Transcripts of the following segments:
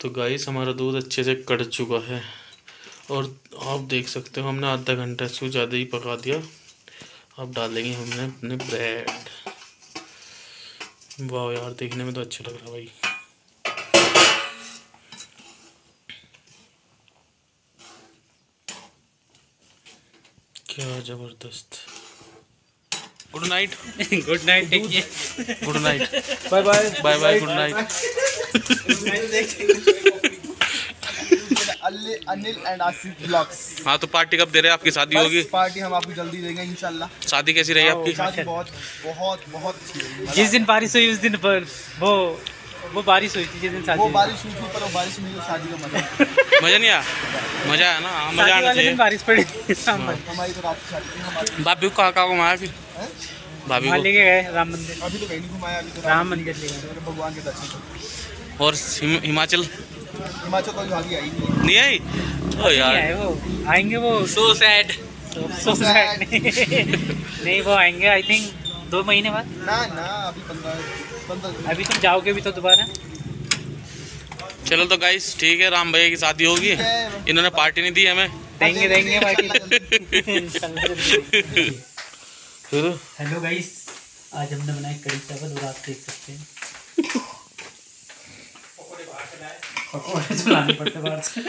तो गाइस हमारा दूध अच्छे से कट चुका है। और आप देख सकते हो हमने आधा घंटा इसको ज़्यादा ही पका दिया। अब डालेंगे हमने अपने ब्रेड वाह यार देखने में तो अच्छा लग रहा भाई। क्या ज़बरदस्त। Good night good night good night bye bye bye bye good night Anil and Asif vlogs हाँ तो पार्टी कब दे रहे हैं? आपकी शादी होगी। पार्टी हम आपको जल्दी देंगे इंशाल्लाह। शादी कैसी रही आपकी? शादी बहुत बहुत बहुत जिस दिन बारिश हुई उस दिन पर वो वो बारिश हुई थी जिस दिन शादी वो बारिश हुई थी पर वो बारिश में शादी का मज़ा मज़ा नहीं आया? मज़ा आया ना? हाँ, मज़ा आना चाहिए। बारिश पड़ी शाम हमारी तो रात शादी भाभी को कहाँ कहाँ घुमाया फिर? भाभी लेके गए राम मंदिर। अभी तो कहीं नहीं घुमाया अभी तो राम मंदिर ले गए। भगवान के दर्शन। और हिमाचल। हिमाचल तो आई नहीं। नहीं आई? ओ यार। आए वो। आएँगे वो। सो सैड सो सैड नहीं वो आएँगे आई थिंक दो महीने बाद। ना ना अभी पंद्रह अभी तुम जाओगे भी तो दोबारा। चलो तो गाइस ठीक है राम भैया की शादी होगी। इन्होंने पार्टी नहीं दी हमें। देंगे देंगे पार्टी हेलो गाइस आज हमने बनाया कड़ी चावल और आप देख सकते हैं। पकौड़े तो लाने पड़ते बाहर से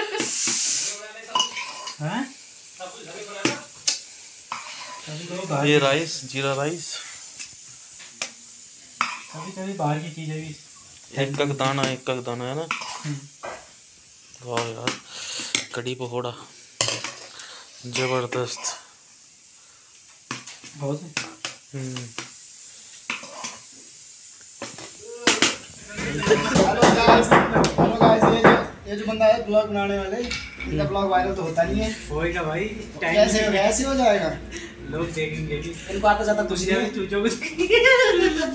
हाँ? ये राइस जीरा राइस कभी कभी बाहर की चीज़ें भी। एक का दाना एक का दाना है ना? वाह यार कड़ी पकौड़ा। ज़बरदस्त। बहुत है हम्म हेलो गाइस हेलो गाइस ये जो बंदा है ब्लॉग बनाने वाले इनका ब्लॉग वायरल तो होता नहीं है। होएगा भाई कैसे ऐसे हो जाएगा। लोग देखेंगे भी। इनको आता जाता कुछ नहीं है चूचों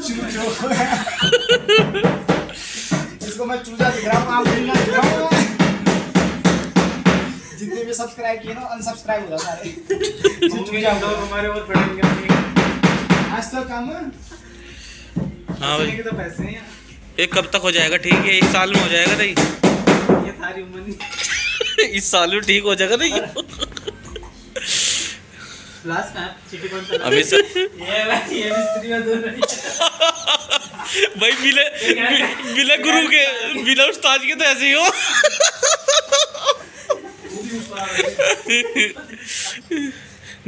चूचो इसको मैं चूजा दिख रहा हूँ आप दिख रहा हूँ। जितने भी सब्सक्राइब किए ना अनसब्सक्राइब हो सारे। चूजा लोग हमारे और बढ़ेंगे आज तो काम। है भाई। तो पैसे हैं। ये कब तक हो जाएगा? ठीक है एक साल में हो जाएगा ये सारी उम्र इस साल ठीक हो जाएगा नहीं अभी से भाई मिले मिले गुरु के बिना उस्ताद के तो ऐसे ही हो।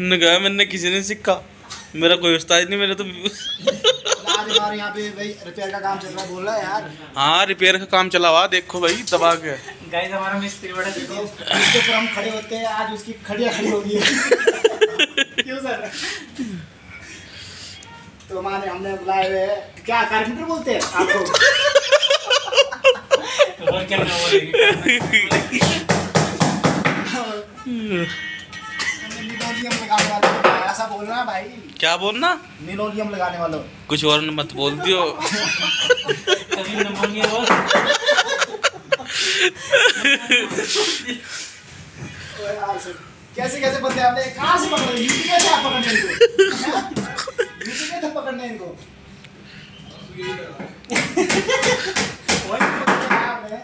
नगाया मैंने किसी ने सिक्का। मेरा कोई उस्ताद नहीं मेरा तो आज यहाँ पे भाई रिपेयर का काम चल रहा है बोल रहा है यार। हाँ रिपेयर का काम चला हुआ देखो भाई दबा के। गाइस हमारा मिस्त्री बड़ा देखो इसके ऊपर हम खड़े होते हैं आज उसकी खड़िया खड़ी हो क्यों सर तो हमारे हमने बुलाए हुए क्या कारपेंटर बोलते हैं? आपको? और क्या बोलेंगे ऐसा बोलना भाई। क्या बोलना? निलोनियम लगाने वालों। कुछ और मत बोल दियो। हो कैसे कैसे बंदे आपने? कहाँ से पकड़े? यूपी कैसे आप पकड़ने इनको? यूपी कैसे पकड़ने इनको। वही तो पकड़ना है आपने।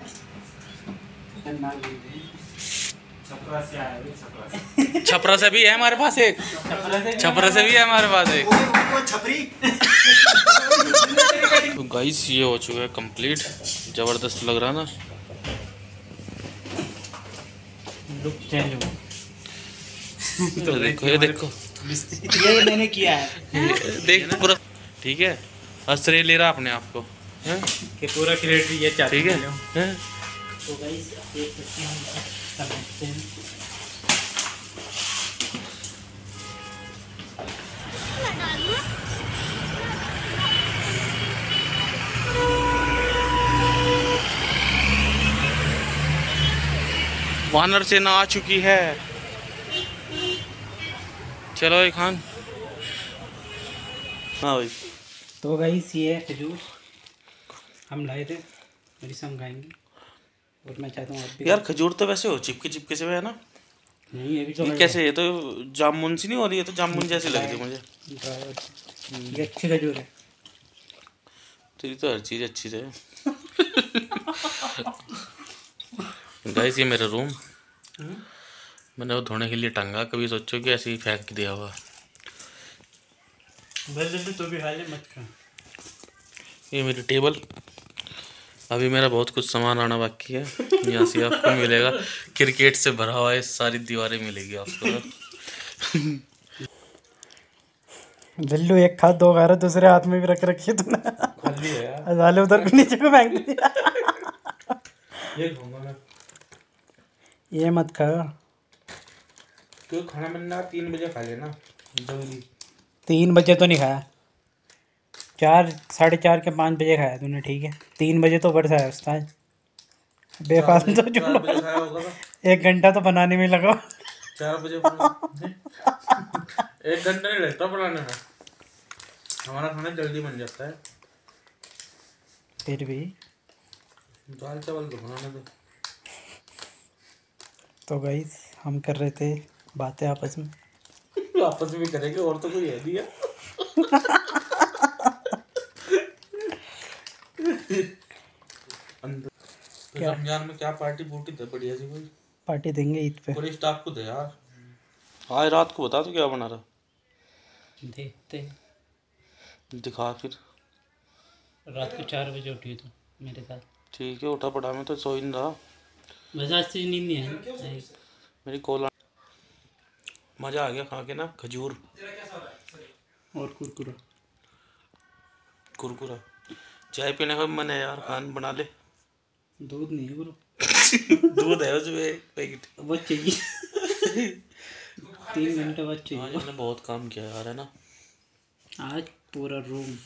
छपरा से आया है छपरा से छपरा से भी है हमारे पास एक। छपरा से भी है हमारे पास एक। वो वो छपरी। तो गाइस ये हो चुका है कंप्लीट ज़बरदस्त लग रहा ना। लुक चेंज हो तो देखो ये देखो। ये मैंने किया है। देख पूरा ठीक है। आश्रय ले रहा अपने आप को। कि पूरा क्रेडिट ये ठीक है? हैं। हैं? तो गाइस देख सकते हैं। समझते हैं वानर सेना आ चुकी है। चलो ये खान। हाँ भाई। तो गाइस ये है खजूर। हम लाए थे मेरी संग खाएँगे। और मैं चाहता हूँ आप भी यार खजूर तो वैसे हो चिपके चिपके से है ना? नहीं ये भी तो ये कैसे ये तो जामुन सी नहीं हो रही है तो जामुन जैसी लग रही है मुझे। ये अच्छी खजूर है। तेरी तो हर चीज़ अच्छी है। गाइस ये मेरा रूम मैंने वो धोने के लिए टंगा कभी सोचो कि ऐसे ही फेंक दिया हुआ बस तो भी हाले मत खा। ये मेरी टेबल। अभी मेरा बहुत कुछ सामान आना बाकी है। यहाँ से आपको मिलेगा। क्रिकेट से भरा हुआ है सारी दीवारें मिलेगी आपको। जल्लू एक हाथ दो खा रहा दूसरे हाथ में भी रख रखी है तूने। है उधर को नीचे को फेंक दिया। ये ये मत खा। क्यों खाना मैंने तीन बजे खा लेना जल्दी। तीन बजे तो नहीं खाया। चार साढ़े चार के पाँच बजे खाया तूने ठीक है? तीन बजे तो बढ़ है उसका बेफालतू तो जो एक घंटा तो बनाने में लगा। चार बजे एक घंटा नहीं लगता बनाने में। हमारा खाना जल्दी बन जाता है। फिर भी। दाल चावल तो बनाने दो। तो गई हम कर रहे थे बातें आपस में। आपस में करेंगे और तो कोई है नहीं है अंदर क्या? रमज़ान में क्या पार्टी बूटी दे बढ़िया सी कोई? पार्टी देंगे ईद पे। पूरे स्टाफ को दे यार। आज रात को बता तू क्या बना रहा? देखते दिखा फिर। रात को चार बजे उठी तो मेरे साथ। ठीक है उठा पड़ा मैं तो सो ही रहा। आज से नींद नहीं है मेरी कॉल मज़ा आ गया खा के ना खजूर। और कुरकुरा। कुरकुरा। चाय पीने का मन है यार खान बना ले। दूध नहीं है ब्रो। दूध है उसमें पैकेट वो चाहिए तीन घंटे बाद आज चाहिए हमने बहुत काम किया यार है ना? आज पूरा रूम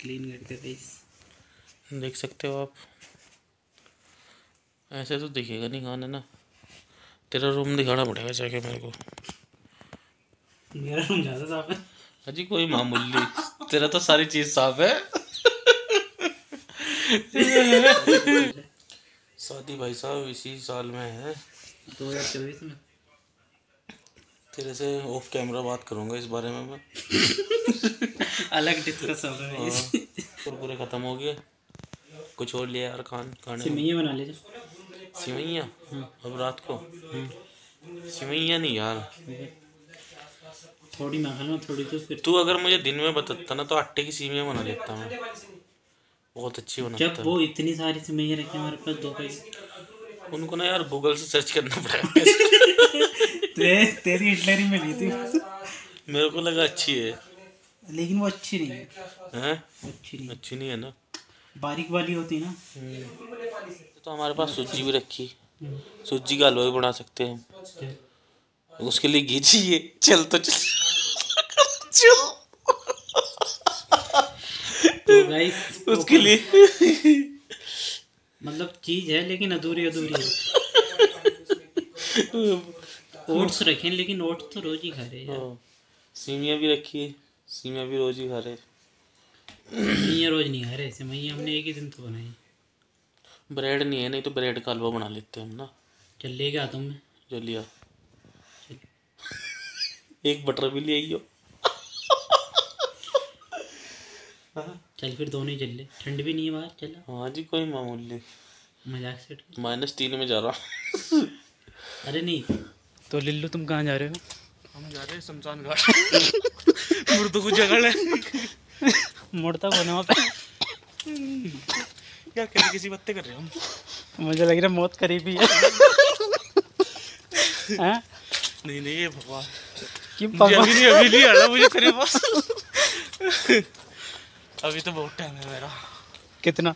क्लीन करके गई देख सकते हो आप। ऐसे तो दिखेगा नहीं खान है ना? तेरा रूम दिखाना पड़ेगा जाके मेरे को। मेरा रूम ज़्यादा साफ़ है। अजी कोई मामूली तेरा तो सारी चीज़ साफ़ है। शादी भाई साहब इसी साल में है। दो हज़ार चौबीस में। तेरे से ऑफ़ कैमरा बात करूँगा इस बारे में मैं। अलग डिस्कस हो रहा है। हाँ, कुरकुरे खत्म हो गए। कुछ और लिया यार खान खाने में। सिमैया बना लीजिए सिवैया अब रात को? सिवैया नहीं यार। थोड़ी मैं खा थोड़ी तो फिर तू अगर मुझे दिन में बताता ना तो आटे की सीवियाँ बना लेता मैं बहुत अच्छी होना जब वो इतनी सारी सिमैया रखी हमारे पास दो पैसे। उनको ना यार गूगल से सर्च करना पड़ेगा। ते, तेरी हिटलरी में ली थी। मेरे को लगा अच्छी है। लेकिन वो अच्छी नहीं है। हैं? अच्छी नहीं अच्छी नहीं है ना। बारीक वाली होती है ना तो हमारे पास सूजी भी रखी। सूजी का हलवा भी बना सकते हैं उसके लिए घी चाहिए। चल तो चल। चल। गाइस उसके लिए। मतलब चीज़ है लेकिन अधूरी अधूरी है। ओट्स रखे लेकिन ओट्स तो रोज ही खा रहे हैं हाँ, सीमिया भी रखी है। सीमिया भी रोज ही खा रहे सिमैया रोज नहीं खा रहे सिमैया हमने एक ही दिन तो बनाई। ब्रेड नहीं है नहीं तो ब्रेड का हलवा बना लेते हैं हम ना। चल ले गया तुम्हें जो लिया। एक बटर भी ले आई आइयो। चल फिर दोनों ही चल ले। ठंड भी नहीं है बाहर चला। हाँ जी कोई मामूली। मज़ाक से माइनस तीन में जा रहा। अरे नहीं। तो लिल्लू तुम कहाँ जा रहे हो? हम जा रहे हैं शमशान घाट। मुर्दों को जगड़ है। मुड़ता कौन है वहाँ पे? क्या किसी किसी बातें कर रहे हो हम? मुझे लग रहा है मौत करीबी है हैं? नहीं नहीं ये भगवान। क्यों मुझे पापा अभी नहीं अभी नहीं आना मुझे तेरे पास अभी तो बहुत टाइम है मेरा। कितना?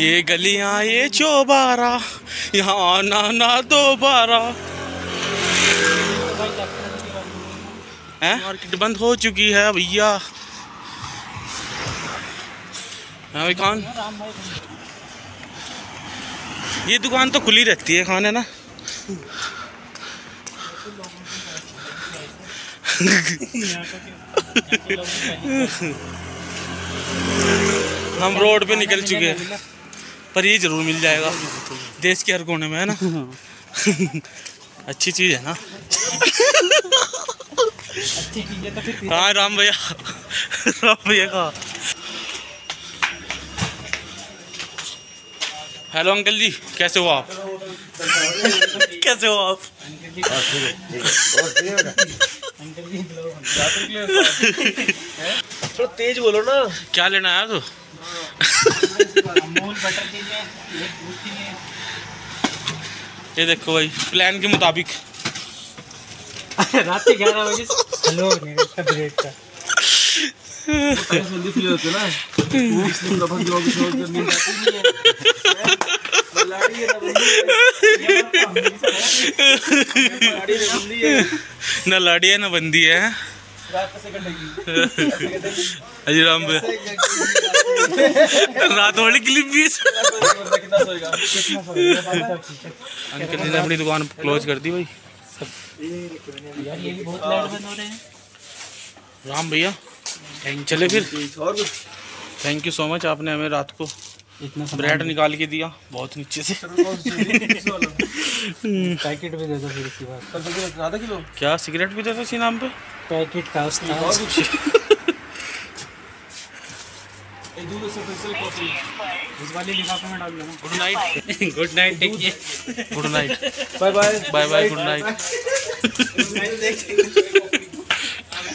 ये गलियाँ ये चौबारा यहाँ आना ना दोबारा। हैं? मार्केट बंद हो चुकी है भैया। हाँ भाई कौन ये दुकान तो खुली रहती है खान है ना? हम रोड पे निकल चुके हैं। पर ये ज़रूर मिल जाएगा। देश के हर कोने में, है ना? अच्छी चीज़ है ना? है, राम भैया। राम भैया का। हेलो, अंकल जी, कैसे हो आप? कैसे हो आप? थोड़ा तेज बोलो ना। क्या लेना है तो? ये देखो भाई प्लान के मुताबिक। रात के ग्यारह बजे हेलो ब्रेक का जल्दी फ्री होते ना। ना लाड़ी है ना बंदी है। अजी राम रात वाली क्लिप भी अंकल जी ने अपनी दुकान क्लोज कर दी भाई। यार ये भी बहुत लाइट बंद हो रहे हैं राम भैया चले फिर? थैंक यू सो मच आपने हमें रात को इतना ब्रेड निकाल के दिया बहुत नीचे से। पैकेट भी दे दो फिर इसी बात। आधा किलो? क्या सिगरेट भी देते इसी नाम पे? पैकेट का उसका और कुछ? एक दूध से फिर से कॉफ़ी इस वाले लिफाफे में डाल देना। Good night good night take care good night bye bye bye bye good night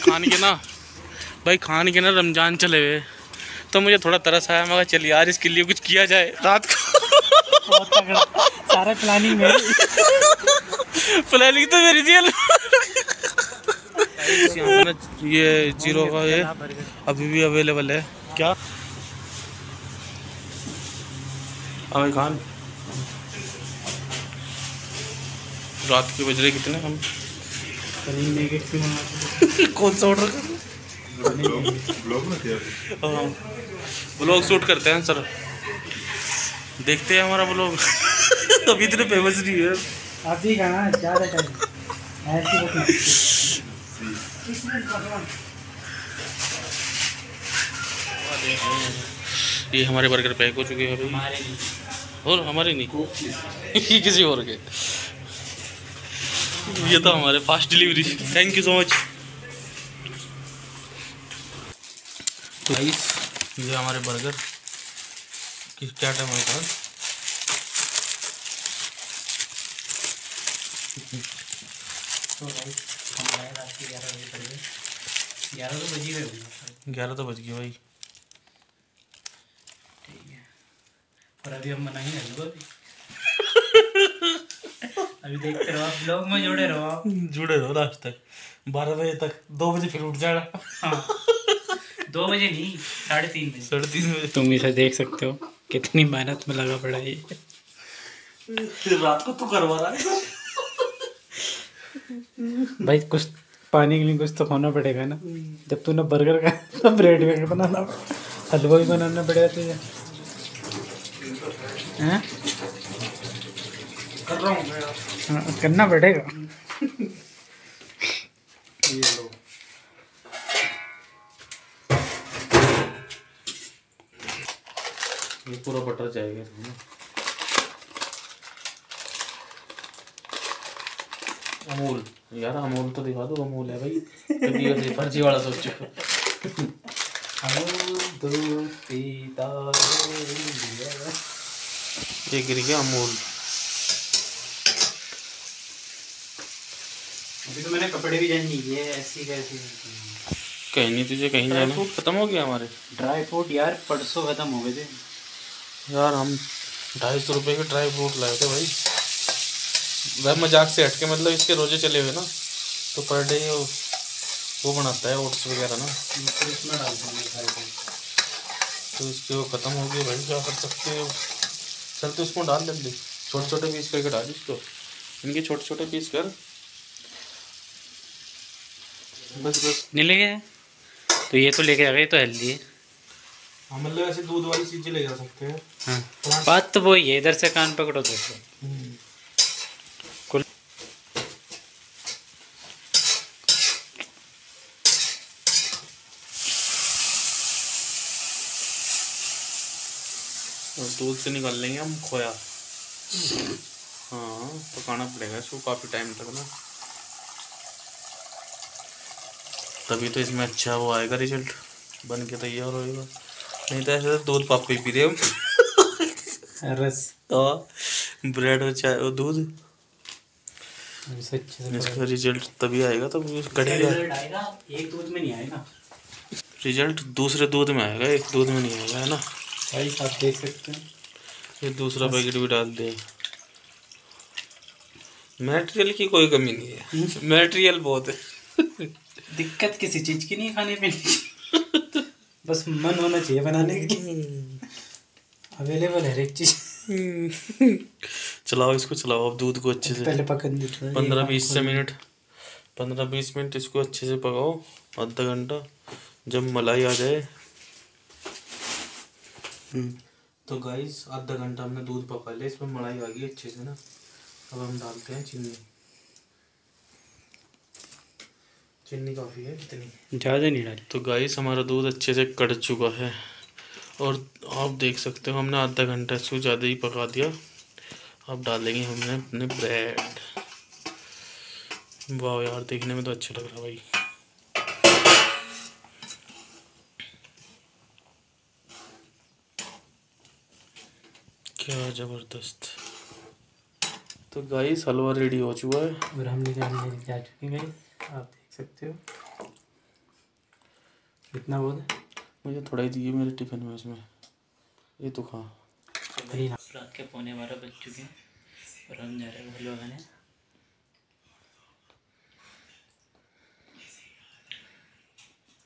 Khan के ना भाई खान के ना रमज़ान चले हुए तो मुझे थोड़ा तरस आया मगर चल यार इसके लिए कुछ किया जाए। रात को। सारा प्लानिंग मेरी प्लानिंग तो मेरी थी। ये ज़ीरो का ये अभी भी अवेलेबल है। क्या? आमिर खान। रात के बज रहे कितने? हम कौन सा ऑर्डर कर ब्लॉग शूट करते हैं सर। देखते हैं हमारा ब्लॉग अभी इतने फ़ेमस नहीं है। अभी कहाँ ये हमारे बर्गर पैक हो चुके हैं अभी। और हमारे नहीं। ये किसी और के। ये तो हमारे fast delivery thank you so much guys ये हमारे बर्गर किस क्या टाइम है सर तो रात के ग्यारह बजे पड़ ग्यारह तो बज गए ग्यारह तो बज गए भाई। ठीक है और अभी हम बनाएँगे हलवा भी अभी देखते रहो आप ब्लॉग में जुड़े रहो आप। जुड़े रहो तक बारह बजे तक दो बजे फिर उठ जाना। हाँ। दो बजे नहीं साढ़े तीन बजे। साढ़े तीन बजे। तुम इसे देख सकते हो कितनी मेहनत में लगा पड़ा ये। रात को तू करवा रहा है। भाई कुछ पानी के लिए कुछ तो होना पड़ेगा ना। जब तूने बर्गर का तो ब्रेड भी बनाना हलवा भी बनाना पड़ेगा तुझे। हैं? कर रहा हूँ हाँ, करना पड़ेगा। ये पूरा बटर जाएगा इसमें। अमूल। यार अमूल तो दिखा दो अमूल है भाई। कभी ऐसे फर्जी वाला सोचो। दूध पीता ये गिर गया अमूल। अभी तो मैंने कपड़े भी जान लिए ऐसी कैसी कहीं नहीं तुझे कहीं जाना। खत्म हो गया हमारे। ड्राई फ्रूट यार परसों खत्म हो गए थे। यार हम ढाई सौ रुपये के ड्राई फ्रूट लाए थे भाई। वह मज़ाक से हटके मतलब इसके रोज़े चले हुए ना तो पर डे वो वो बनाता है ओट्स वगैरह ना। तो इसमें डाल दूँगा सारे तो इसके वो ख़त्म हो गए भाई क्या कर सकते हो? चल तो इसको डाल जल्दी। छोटे छोटे पीस करके डाल इसको। इनके छोटे छोटे पीस कर। बस बस। नहीं ले गए तो ये तो लेके आ गए तो हेल्दी है। हाँ मतलब ऐसे दूध वाली चीज़ें ले जा सकते हैं। हाँ। बात तो वही है इधर से कान पकड़ो तो कुल और दूध से निकाल लेंगे हम खोया। हाँ पकाना पड़ेगा इसको काफ़ी टाइम तक ना। तभी तो इसमें अच्छा वो आएगा रिज़ल्ट बन के तैयार होएगा। नहीं तो ऐसे तो दूध पापा ही पी रहे हम रस। ब्रेड और चाय और दूध। इसका रिज़ल्ट तभी आएगा तब कटेगा। रिज़ल्ट एक दूध में नहीं आएगा। रिज़ल्ट दूसरे दूध में आएगा एक दूध में नहीं आएगा है ना? भाई आप देख सकते हैं। ये दूसरा पैकेट भी डाल दिया। मटेरियल की कोई कमी नहीं है। मटेरियल बहुत है। दिक्कत किसी चीज़ की नहीं खाने पीने की। बस मन होना चाहिए बनाने के लिए। अवेलेबल है हर एक चीज़। चलाओ इसको चलाओ। अब दूध को अच्छे से पहले देते पंद्रह बीस से मिनट पंद्रह बीस मिनट इसको अच्छे से पकाओ आधा घंटा जब मलाई आ जाए। तो गाइस आधा घंटा हमने दूध पका लिया इसमें मलाई आ गई अच्छे से ना। अब हम डालते हैं चीनी। चीनी काफ़ी है इतनी। ज़्यादा नहीं डाली। तो गाइस हमारा दूध अच्छे से कट चुका है। और आप देख सकते हो हमने आधा घंटा इसको ज़्यादा ही पका दिया। अब डालेंगे हमने अपने ब्रेड वाह यार देखने में तो अच्छा लग रहा भाई। क्या ज़बरदस्त। तो गाइस हलवा रेडी हो चुका है। और हम निकालने जा चुके हैं। आप सकते हो? कितना बहुत है मुझे थोड़ा ही दिए मेरे टिफ़िन में इसमें। ये तो खा। रात के पौने बारह बज चुके हैं और हम जा रहे हैं हलवा खाने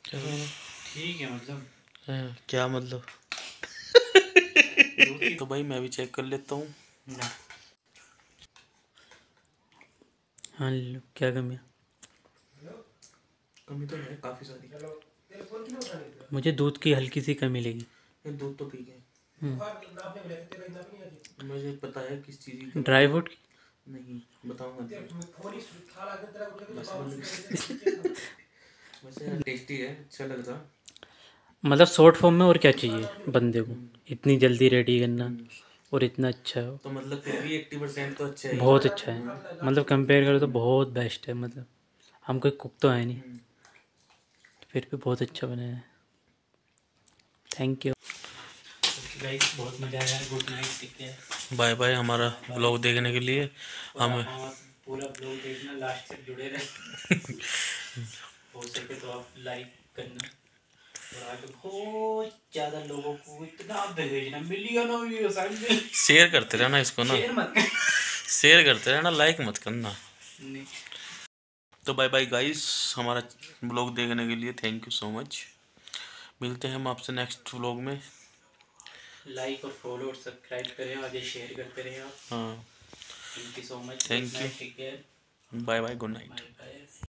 ठीक है मतलब। क्या मतलब? तो भाई मैं भी चेक कर लेता हूँ। हाँ लो क्या कमी है? कमी तो है काफ़ी सारी। मुझे दूध की हल्की सी कमी लगी। दूध तो पी गए। हम्म। मुझे पता है किस चीज़ की ड्राई फ्रूट नहीं बताऊँगा वैसे टेस्टी है अच्छा लग रहा। मतलब शॉर्ट फॉर्म में और क्या चाहिए बंदे को? इतनी जल्दी रेडी करना और इतना अच्छा हो। तो मतलब फिर भी एट्टी परसेंट तो अच्छा है बहुत अच्छा है। मतलब कंपेयर करो तो बहुत बेस्ट है मतलब। हम कोई कुक तो है नहीं। फिर भी बहुत अच्छा बनाया है। थैंक यू बहुत मज़ा आया। Good night take care bye bye हमारा ब्लॉग देखने के लिए। हम पूरा ब्लॉग देखना लास्ट तक जुड़े रहे। हो सके तो आप लाइक करना। और आगे बहुत ज़्यादा लोगों को इतना भेजना मिलियनों व्यूज़ आएँगे शेयर करते रहना इसको ना। शेयर मत शेयर करते रहना लाइक मत करना। नहीं। तो बाय बाय गाइस हमारा ब्लॉग देखने के लिए थैंक यू सो मच मिलते हैं हम आपसे नेक्स्ट ब्लॉग में. लाइक और फॉलो और सब्सक्राइब करें आगे शेयर करते रहें आप. हाँ. Thank you so much thank you bye bye good night